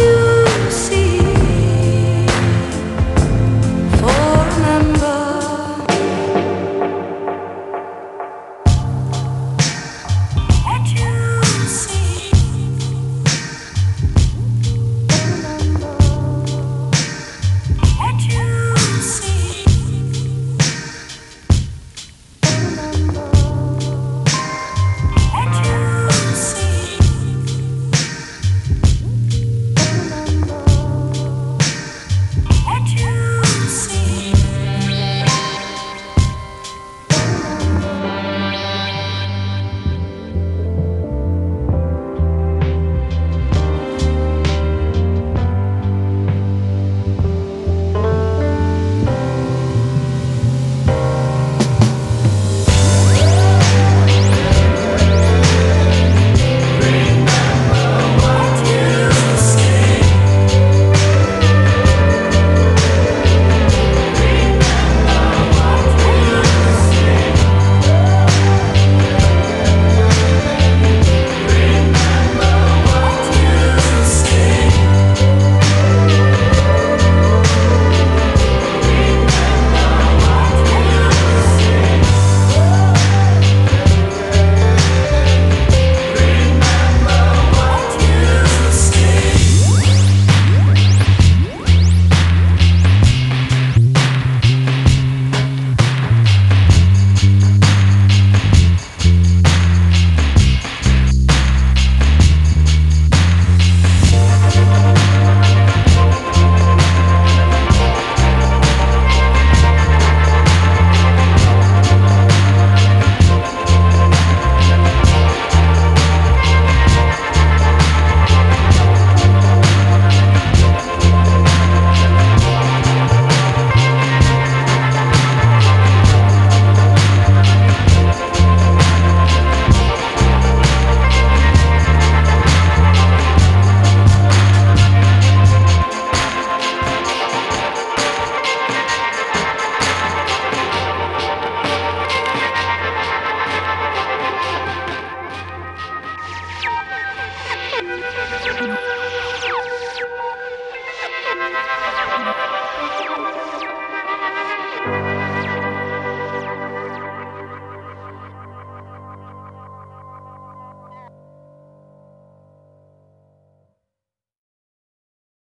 you.